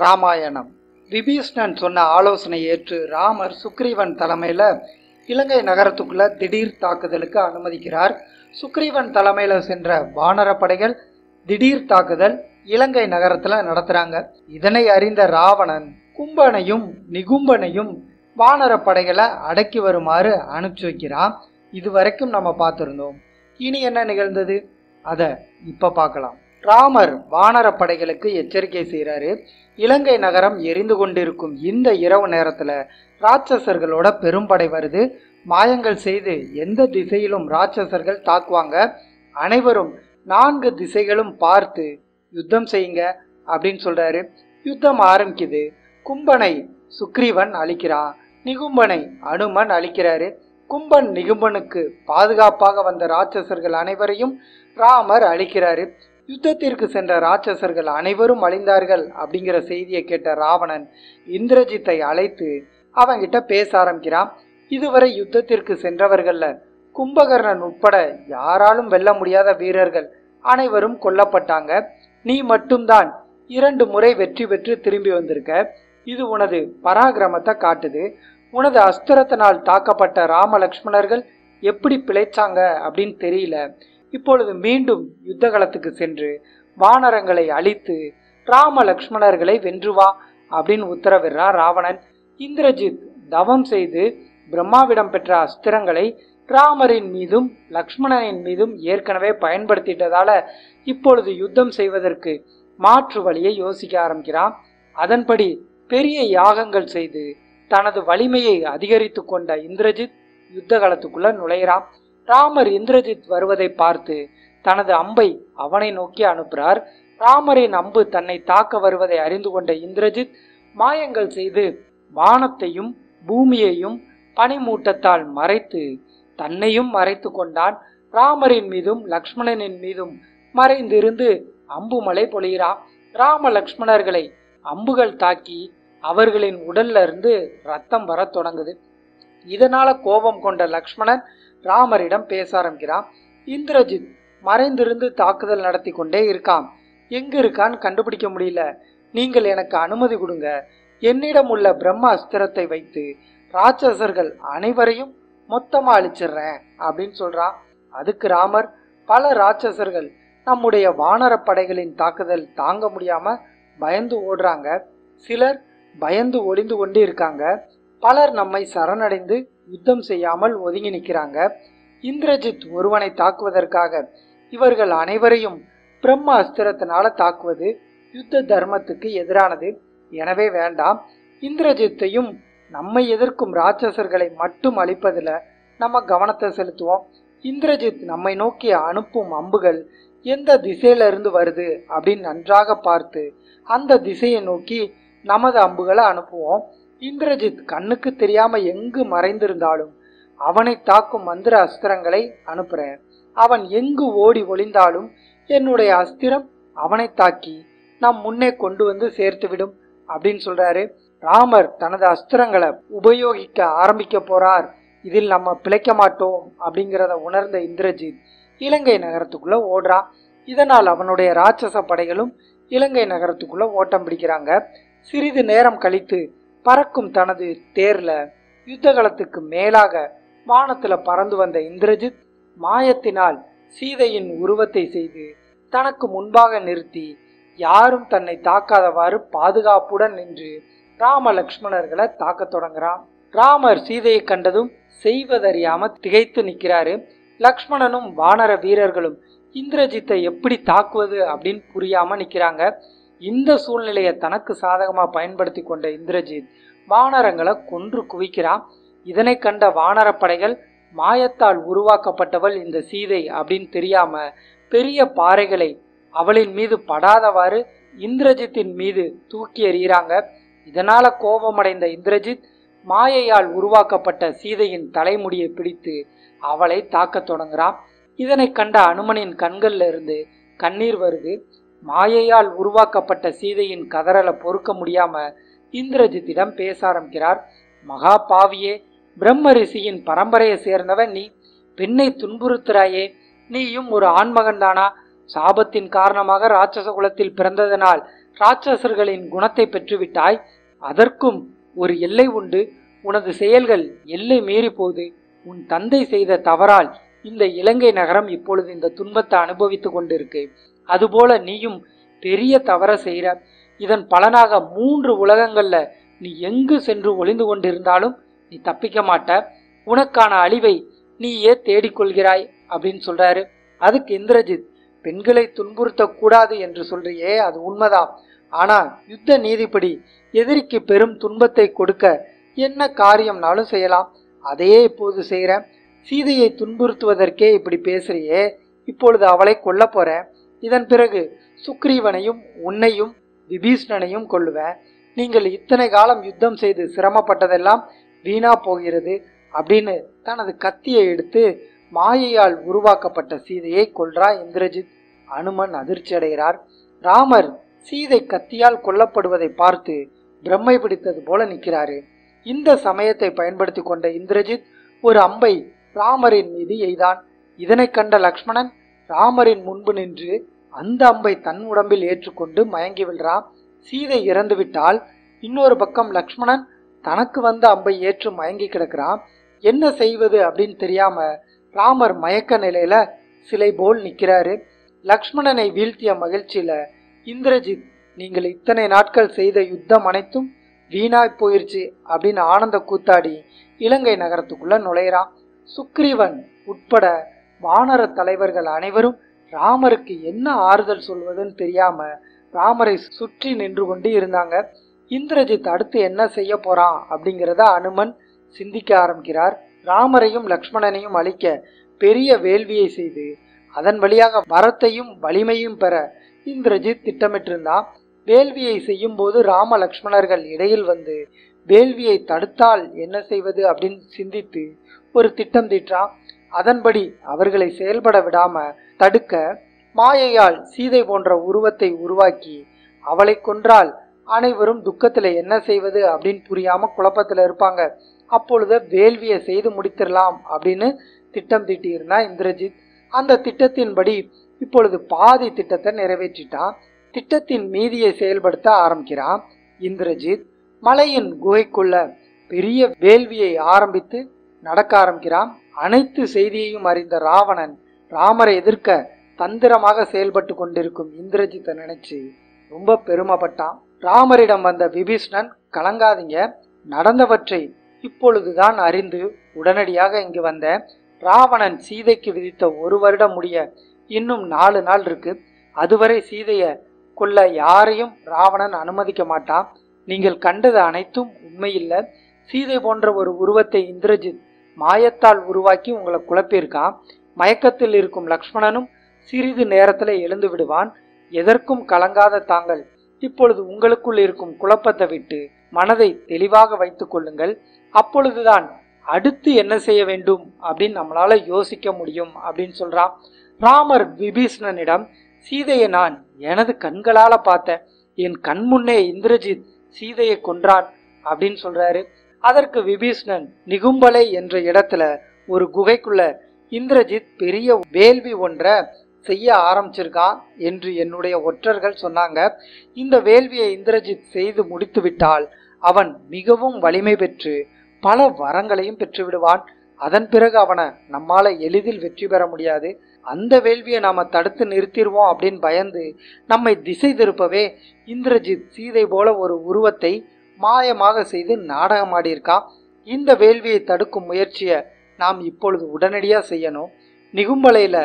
ராமாயணம். விபீஷ்ணன் சொன்ன ஆலோசனை ஏற்று ராமர் சுக்ரீவன் தலைமையில் இலங்கை நகரத்துக்குள்ள திடீர் தாக்குதலுக்கு அனுமதிக்கிறார். சுக்ரீவன் தலைமையில் சென்ற வானரப்படைகள் திடீர் தாக்குதல் இலங்கை நகரத்தில் நடத்துகிறாங்க இதனை அறிந்த ராவணன் கும்பனையும் நிகும்பனையும் வானரப்படைகளை அடக்கி வருமாறு அனுப்பிச்சு வைக்கிறான். இது வரைக்கும் நம்ம பார்த்துருந்தோம். இனி என்ன நிகழ்ந்தது? அதை இப்போ பார்க்கலாம். ராமர் வானர படைகளுக்கு எச்சரிக்கை செய்கிறாரு இலங்கை நகரம் எரிந்து கொண்டிருக்கும் இந்த இரவு நேரத்தில் ராட்சசர்களோட பெரும்படை வருது. மாயங்கள் செய்து எந்த திசையிலும் ராட்சசர்கள் தாக்குவாங்க. அனைவரும் நான்கு திசைகளும் பார்த்து யுத்தம் செய்யுங்க அப்படின்னு சொல்கிறாரு யுத்தம் ஆரம்பிக்குது. கும்பனை சுக்ரீவன் அழிக்கிறான் நிகும்பனை அனுமன் அழிக்கிறாரு. கும்பன் நிகும்பனுக்கு பாதுகாப்பாக வந்த ராட்சசர்கள் அனைவரையும் ராமர் அழிக்கிறாரு. யுத்தத்திற்கு சென்ற ராட்சசர்கள் அனைவரும் அழிந்தார்கள் அப்படிங்கிற செய்தியை கேட்ட ராவணன் இந்திரஜித்தை அழைத்து அவங்கிட்ட பேச ஆரம்பிக்கிறான். இதுவரை யுத்தத்திற்கு சென்றவர்கள்ல கும்பகர்ணன் உட்பட யாராலும் வெல்ல முடியாத வீரர்கள் அனைவரும் கொல்லப்பட்டாங்க. நீ மட்டும்தான் இரண்டு முறை வெற்றி பெற்று திரும்பி வந்திருக்க. இது உனது பராக்கிரமத்தை காட்டுது. உனது அஸ்திரத்தினால் தாக்கப்பட்ட ராம லக்ஷ்மணர்கள் எப்படி பிழைச்சாங்க அப்படின்னு தெரியல. இப்பொழுது மீண்டும் யுத்தகலத்துக்கு சென்று வானரங்களை அழித்து ராம லக்ஷ்மணர்களை வென்று வா அப்படின்னு உத்தரவிடுறார் ராவணன். இந்திரஜித் தவம் செய்து பிரம்மாவிடம் பெற்ற அஸ்திரங்களை ராமரின் மீதும் லக்ஷ்மணனின் மீதும் ஏற்கனவே பயன்படுத்திட்டதால இப்பொழுது யுத்தம் செய்வதற்கு மாற்று வழியை யோசிக்க ஆரம்பிக்கிறான். அதன்படி பெரிய யாகங்கள் செய்து தனது வலிமையை அதிகரித்து கொண்ட இந்திரஜித் யுத்த காலத்துக்குள்ள நுழையிறான் ராமர் இந்திரஜித் வருவதை பார்த்து தனது அம்பை அவனை நோக்கி அனுப்புகிறார். ராமரின் அம்பு தன்னை தாக்க வருவதை அறிந்து கொண்ட இந்திரஜித் மாயங்கள் செய்து வானத்தையும் பூமியையும் பனிமூட்டத்தால் மறைத்து தன்னையும் மறைத்து கொண்டான். ராமரின் மீதும் லக்ஷ்மணனின் மீதும் மறைந்திருந்து அம்பு மலை பொழிகிறான் ராம லக்ஷ்மணர்களை அம்புகள் தாக்கி அவர்களின் உடல்ல இருந்து ரத்தம் வர தொடங்குது. இதனால கோபம் கொண்ட லக்ஷ்மணன் ராமரிடம் பேச ஆரம்பிக்கிறான். இந்திரஜித் மறைந்திருந்து தாக்குதல் நடத்தி கொண்டே இருக்கான். எங்க இருக்கான்னு கண்டுபிடிக்க முடியல. நீங்கள் எனக்கு அனுமதி கொடுங்க. என்னிடம் உள்ள பிரம்ம அஸ்திரத்தை வைத்து ராட்சசர்கள் அனைவரையும் மொத்தமா அழிச்சிடுறேன் அப்படின்னு சொல்றான். அதுக்கு ராமர் பல ராட்சசர்கள் நம்முடைய வானர படைகளின் தாக்குதல் தாங்க முடியாம பயந்து ஓடுறாங்க. சிலர் பயந்து ஒளிந்து கொண்டு இருக்காங்க. பலர் நம்மை சரணடைந்து யுத்தம் செய்யாமல் ஒதுங்கி நிற்கிறாங்க. இந்திரஜித் ஒருவனை தாக்குவதற்காக இவர்கள் அனைவரையும் பிரம்ம அஸ்திரத்தினால தாக்குவது யுத்த தர்மத்துக்கு எதிரானது. எனவே வேண்டாம். இந்திரஜித்தையும் நம்மை எதிர்க்கும் ராட்சசர்களை மட்டும் அழிப்பதில் நம்ம கவனத்தை செலுத்துவோம். இந்திரஜித் நம்மை நோக்கி அனுப்பும் அம்புகள் எந்த திசையிலிருந்து வருது அப்படின்னு நன்றாக பார்த்து அந்த திசையை நோக்கி நமது அம்புகளை அனுப்புவோம். இந்திரஜித் கண்ணுக்கு தெரியாம எங்கு மறைந்திருந்தாலும் அவனை தாக்கும் மந்திர அஸ்திரங்களை அனுப்புறேன் அவன் எங்கு ஓடி ஒளிந்தாலும் என்னுடைய அஸ்திரம் அவனை தாக்கி நம் முன்னே கொண்டு வந்து சேர்த்துவிடும் அப்படின்னு சொல்றாரு. ராமர் தனது அஸ்திரங்களை உபயோகிக்க ஆரம்பிக்க போறார். இதில் நம்ம பிழைக்க மாட்டோம் அப்படிங்கிறத உணர்ந்த இந்திரஜித் இலங்கை நகரத்துக்குள்ள ஓடுறான் இதனால் அவனுடைய ராட்சச படைகளும் இலங்கை நகரத்துக்குள்ள ஓட்டம் பிடிக்கிறாங்க. சிறிது நேரம் கழித்து பறக்கும் தனது தேர்ல யுத்த காலத்துக்கு மேலாக வானத்துல பறந்து வந்த இந்திரஜித் மாயத்தினால் சீதையின் உருவத்தை செய்து தனக்கு முன்பாக நிறுத்தி யாரும் தன்னை தாக்காதவாறு பாதுகாப்புடன் நின்று ராம லக்ஷ்மணர்களை தாக்கத் தொடங்குறான். ராமர் சீதையை கண்டதும் செய்வதறியாம திகைத்து நிற்கிறாரு. லக்ஷ்மணனும் வானர வீரர்களும் இந்திரஜித்தை எப்படி தாக்குவது அப்படின்னு புரியாம நிற்கிறாங்க இந்த சூழ்நிலையை தனக்கு சாதகமாக பயன்படுத்தி கொண்ட இந்திரஜித் வானரங்களை கொன்று குவிக்கிறான். இதனை கண்ட வானரப்படைகள் மாயத்தால் உருவாக்கப்பட்டவள் இந்த சீதை அப்படின்னு தெரியாம பெரிய பாறைகளை அவளின் மீது படாதவாறு இந்திரஜித்தின் மீது தூக்கி எறிகிறாங்க. இதனால கோபமடைந்த இந்திரஜித் மாயையால் உருவாக்கப்பட்ட சீதையின் தலைமுடியை பிடித்து அவளை தாக்க தொடங்குறான். இதனை கண்ட அனுமனின் கண்கள்ல இருந்து கண்ணீர் வருது. மாயையால் உருவாக்கப்பட்ட சீதையின் கதறலை பொறுக்க முடியாம இந்திரஜித்திடம் பேச ஆரம்பிக்கிறார். மகா பாவியே பிரம்ம ரிஷியின் பரம்பரையை சேர்ந்தவன் நீ. பெண்ணை துன்புறுத்துறாயே நீயும் ஒரு ஆண்மகன் தானா? சாபத்தின் காரணமாக ராட்சச குலத்தில் பிறந்ததனால் ராட்சசர்களின் குணத்தை பெற்றுவிட்டாய். அதற்கும் ஒரு எல்லை உண்டு. உனது செயல்கள் எல்லை மீறி போது உன் தந்தை செய்த தவறால் இந்த இலங்கை நகரம் இப்பொழுது இந்த துன்பத்தை அனுபவித்துக் கொண்டிருக்கு. அதுபோல நீயும் பெரிய தவற செய்கிற இதன் பலனாக மூன்று உலகங்கள்ல நீ எங்கு சென்று ஒளிந்து கொண்டிருந்தாலும் நீ தப்பிக்க மாட்ட. உனக்கான அழிவை நீயே தேடிக்கொள்கிறாய் அப்படின்னு சொல்றாரு. அதுக்கு இந்திரஜித் பெண்களை துன்புறுத்தக்கூடாது என்று சொல்றியே அது உண்மைதான். ஆனா யுத்த நீதிப்படி எதிரிக்கு பெரும் துன்பத்தை கொடுக்க என்ன காரியம்னாலும் செய்யலாம். அதையே இப்போது செய்கிறேன் சீதையை துன்புறுத்துவதற்கே இப்படி பேசுறியே. இப்பொழுது அவளை கொல்ல போறேன். இதன் பிறகு சுக்ரீவனையும் உன்னையும் விபீஷ்ணனையும் கொள்ளுவேன் நீங்கள் இத்தனை காலம் யுத்தம் செய்து சிரமப்பட்டதெல்லாம் வீணா போகிறது அப்படின்னு தனது கத்தியை எடுத்து மாயையால் உருவாக்கப்பட்ட சீதையை கொல்றா இந்திரஜித். அனுமன் அதிர்ச்சி அடைகிறார். ராமர் சீதை கத்தியால் கொல்லப்படுவதை பார்த்து பிரம்மை பிடித்தது போல நிற்கிறாரு. இந்த சமயத்தை பயன்படுத்தி கொண்ட இந்திரஜித் ஒரு அம்பை ராமரின் மீது எய்தான். இதனை கண்ட லக்ஷ்மணன் ராமரின் முன்பு நின்று அந்த அம்பை தன் உடம்பில் ஏற்றுக்கொண்டு மயங்கி விடுறான் சீதை இறந்துவிட்டால் இன்னொரு பக்கம் லக்ஷ்மணன் தனக்கு வந்த அம்பை ஏற்று மயங்கி கிடக்கிறான். என்ன செய்வது அப்படின்னு தெரியாம ராமர் மயக்க நிலையில சிலை போல் நிற்கிறாரு லக்ஷ்மணனை வீழ்த்திய மகிழ்ச்சியில இந்திரஜித் நீங்கள் இத்தனை நாட்கள் செய்த யுத்தம் அனைத்தும் வீணாய் போயிருச்சு அப்படின்னு ஆனந்த கூத்தாடி இலங்கை நகரத்துக்குள்ள நுழையிறான். சுக்ரீவன் உட்பட வானர தலைவர்கள் அனைவரும் ராமருக்கு என்ன ஆறுதல் சொல்வதுன்னு தெரியாம ராமரை சுற்றி நின்று கொண்டு இருந்தாங்க. இந்திரஜித் அடுத்து என்ன செய்ய போறான் அப்படிங்கிறத அனுமன் சிந்திக்க ஆரம்பிக்கிறார். ராமரையும் லக்ஷ்மணனையும் அழிக்க பெரிய வேள்வியை செய்து அதன் வழியாக வரத்தையும் வலிமையும் பெற இந்திரஜித் திட்டமிட்டிருந்தான். வேள்வியை செய்யும் போது ராம லக்ஷ்மணர்கள் இடையில் வந்து வேள்வியை தடுத்தால் என்ன செய்வது அப்படின்னு சிந்தித்து ஒரு திட்டம் தீட்டான் அதன்படி அவர்களை செயல்பட விடாம தடுக்க மாயையால் சீதை போன்ற உருவத்தை உருவாக்கி அவளை கொன்றால் அனைவரும் துக்கத்துல என்ன செய்வது அப்படின்னு புரியாம குழப்பத்துல இருப்பாங்க. அப்பொழுது வேள்வியை செய்து முடித்திடலாம் அப்படின்னு திட்டம் தீட்டியிருந்தா இந்திரஜித். அந்த திட்டத்தின்படி இப்பொழுது பாதி திட்டத்தை நிறைவேற்றிட்டான். திட்டத்தின் மீதியை செயல்படுத்த ஆரம்பிக்கிறான் இந்திரஜித். மலையின் குகைக்குள்ள பெரிய வேள்வியை ஆரம்பித்து நடக்க ஆரம்பிக்கிறான். அனைத்து செய்தியையும் அறிந்த ராவணன் ராமரை எதிர்க்க தந்திரமாக செயல்பட்டு கொண்டிருக்கும் இந்திரஜித்தை நினைச்சு ரொம்ப பெருமைப்பட்டான். ராமரிடம் வந்த விபீஷ்ணன் கலங்காதீங்க நடந்தவற்றை இப்பொழுதுதான் அறிந்து உடனடியாக இங்கு வந்த ராவணன் சீதைக்கு விதித்த ஒரு வருடம் முடிய இன்னும் நாலு நாள் இருக்கு. அதுவரை சீதைய கொல்ல யாரையும் ராவணன் அனுமதிக்க மாட்டான். நீங்கள் கண்டது அனைத்தும் உண்மையில்லை. சீதை போன்ற ஒரு உருவத்தை இந்திரஜித் மாயத்தால் உருவாக்கி உங்களை குழப்பியிருக்கான். மயக்கத்தில் இருக்கும் லக்ஷ்மணனும் சிறிது நேரத்தில் எழுந்து விடுவான். எதற்கும் கலங்காத தாங்கள் இப்பொழுது உங்களுக்குள் இருக்கும் குழப்பத்தை விட்டு மனதை தெளிவாக வைத்துக் கொள்ளுங்கள். அப்பொழுதுதான் அடுத்து என்ன செய்ய வேண்டும் அப்படின்னு நம்மளால யோசிக்க முடியும் அப்படின்னு சொல்றான் ராமர் விபீஷ்ணனிடம் சீதையை நான் எனது கண்களால பார்த்தேன். என் கண் முன்னே இந்திரஜித் சீதையை கொன்றான் அப்படின்னு சொல்றாரு. அதற்கு விபீஷ்ணன் நிகும்பலை என்ற இடத்துல ஒரு குகைக்குள்ள இந்திரஜித் பெரிய வேள்வி ஒன்றை செய்ய ஆரம்பிச்சிருக்கான் என்று என்னுடைய ஒற்றர்கள் சொன்னாங்க. இந்த வேள்வியை இந்திரஜித் செய்து முடித்துவிட்டால் அவன் மிகவும் வலிமை பெற்று பல வரங்களையும் பெற்று விடுவான் அதன் பிறகு அவனை நம்மால எளிதில் வெற்றி பெற முடியாது. அந்த வேள்வியை நாம தடுத்து நிறுத்திடுவோம் அப்படின்னு பயந்து நம்மை திசை திருப்பவே இந்திரஜித் சீதை போல ஒரு உருவத்தை மாயமாக செய்து நாடகமாடியிருக்கான் இந்த வேள்வியை தடுக்கும் முயற்சியை நாம் இப்பொழுது உடனடியாக செய்யணும். நிகும்பலையில்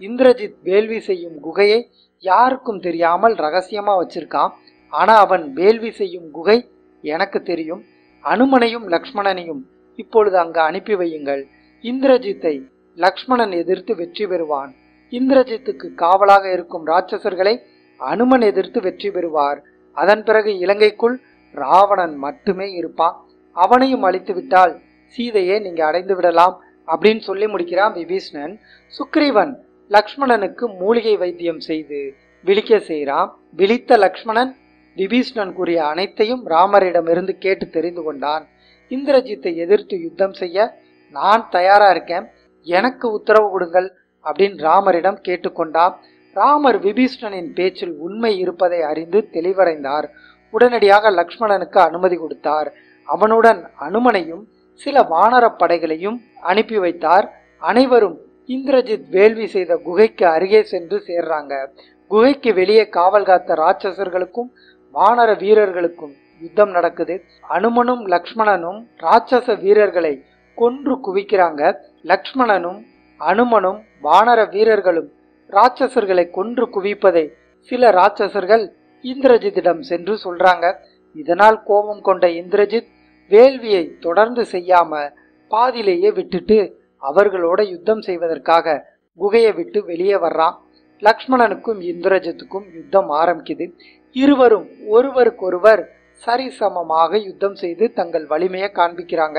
இந்திரஜித் வேள்வி செய்யும் குகையை யாருக்கும் தெரியாமல் ரகசியமாக வச்சிருக்கான் ஆனால் அவன் வேள்வி செய்யும் குகை எனக்கு தெரியும். அனுமனையும் லக்ஷ்மணனையும் இப்பொழுது அங்கு அனுப்பி வையுங்கள். இந்திரஜித்தை லக்ஷ்மணன் எதிர்த்து வெற்றி பெறுவான். இந்திரஜித்துக்கு காவலாக இருக்கும் ராட்சசர்களை அனுமன் எதிர்த்து வெற்றி பெறுவார். அதன் பிறகு இலங்கைக்குள் ராவணன் மட்டுமே இருப்பான் அவனையும் அழித்து விட்டால் சீதையை நீங்க அடைந்து விடலாம் அப்படின்னு சொல்லி முடிக்கிறான் விபீஷ்ணன். சுக்ரீவன் லக்ஷ்மணனுக்கு மூலிகை வைத்தியம் செய்து விழிக்க செய்கிறான். விழித்த லக்ஷ்மணன் விபீஷ்ணன் கூறிய அனைத்தையும் ராமரிடமிருந்து கேட்டு தெரிந்து கொண்டான். இந்திரஜித்தை எதிர்த்து யுத்தம் செய்ய நான் தயாரா இருக்கேன். எனக்கு உத்தரவு கொடுங்கள் அப்படின்னு ராமரிடம் கேட்டுக்கொண்டான். ராமர் விபீஷ்ணனின் பேச்சில் உண்மை இருப்பதை அறிந்து தெளிவடைந்தார். உடனடியாக லக்ஷ்மணனுக்கு அனுமதி கொடுத்தார். அவனுடன் அனுமனையும் சில வானரப் படைகளையும் அனுப்பி வைத்தார். அனைவரும் இந்திரஜித் வேள்வி செய்த குகைக்கு அருகே சென்று சேர்றாங்க. குகைக்கு வெளியே காவல் காத்த ராட்சசர்களுக்கும் வானர வீரர்களுக்கும் யுத்தம் நடக்குது. அனுமனும் லக்ஷ்மணனும் ராட்சச வீரர்களை கொன்று குவிக்கிறாங்க. லக்ஷ்மணனும் அனுமனும் வானர வீரர்களும் ராட்சசர்களை கொன்று குவிப்பதை சில ராட்சசர்கள் இந்திரஜித்திடம் சென்று சொல்றாங்க இதனால் கோபம் கொண்ட இந்திரஜித் வேள்வியை தொடர்ந்து செய்யாம பாதியிலேயே விட்டுட்டு அவர்களோட யுத்தம் செய்வதற்காக குகையை விட்டு வெளியே வர்றான். லக்ஷ்மணனுக்கும் இந்திரஜித்துக்கும் யுத்தம் ஆரம்பிக்குது. இருவரும் ஒருவருக்கொருவர் சரிசமமாக யுத்தம் செய்து தங்கள் வலிமையை காண்பிக்கிறாங்க.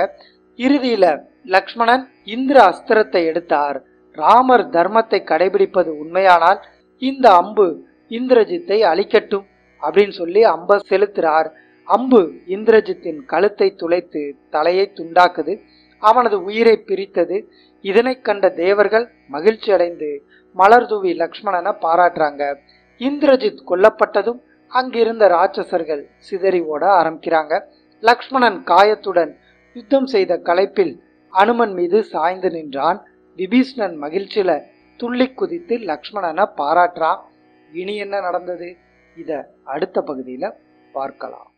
இறுதியில லக்ஷ்மணன் இந்திர அஸ்திரத்தை எடுத்தார். ராமர் தர்மத்தை கடைபிடிப்பது உண்மையானால் இந்த அம்பு இந்திரஜித்தை அழிக்கட்டும். அப்படின்னு சொல்லி அம்ப செலுத்துறார். அம்பு இந்திரஜித்தின் கழுத்தை துளைத்து தலையை துண்டாக்குது. அவனது உயிரை பிரித்தது. இதனை கண்ட தேவர்கள் மகிழ்ச்சி அடைந்து மலர் தூவி லக்ஷ்மணனை பாராட்டுறாங்க. இந்திரஜித் கொல்லப்பட்டதும் அங்கிருந்த ராட்சசர்கள் சிதறி ஓட ஆரம்பிக்கிறாங்க. லக்ஷ்மணன் காயத்துடன் யுத்தம் செய்த களைப்பில் அனுமன் மீது சாய்ந்து நின்றான். விபீஷ்ணன் மகிழ்ச்சியில துள்ளி குதித்து லக்ஷ்மணனை பாராட்டுறான். இனி என்ன நடந்தது? இதை அடுத்த பகுதியில் பார்க்கலாம்.